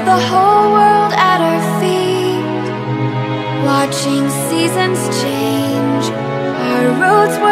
had the whole world at our feet Watching seasons change. Our roads were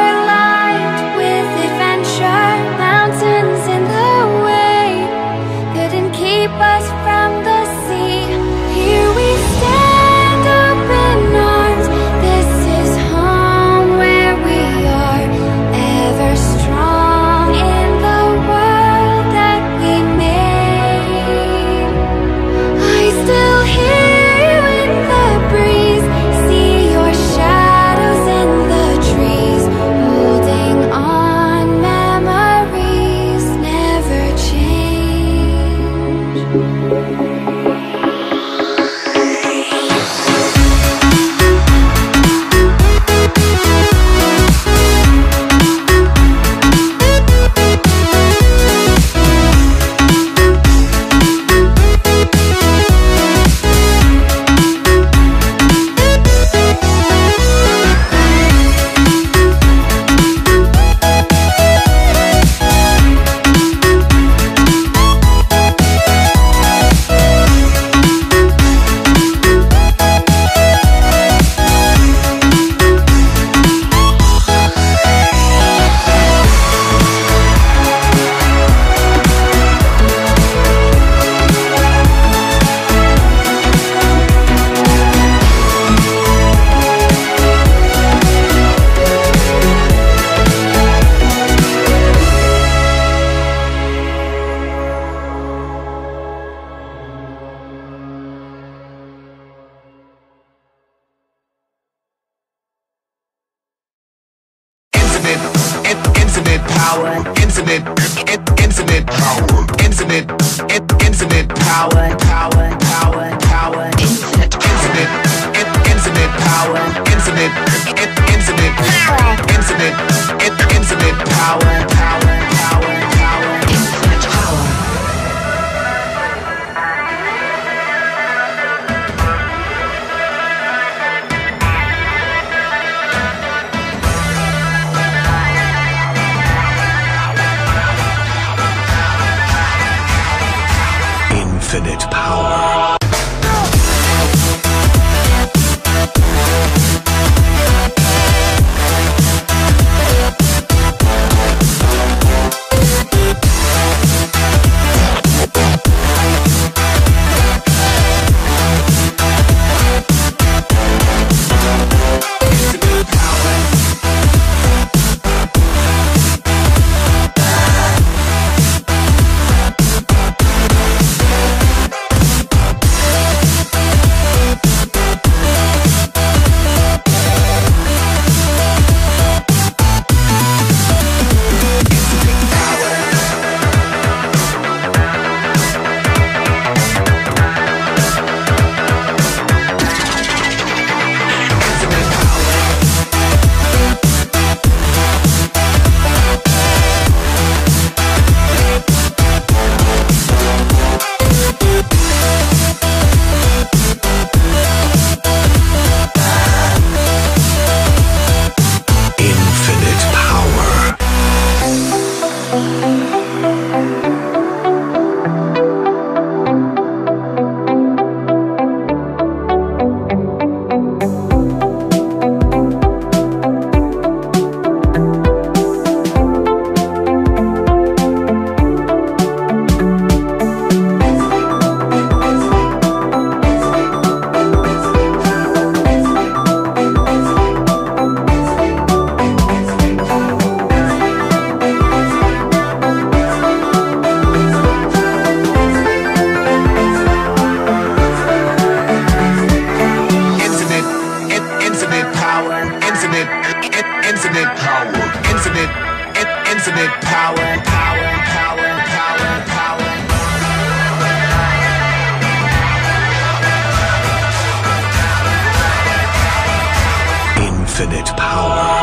infinite power.